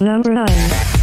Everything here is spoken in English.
Number 9.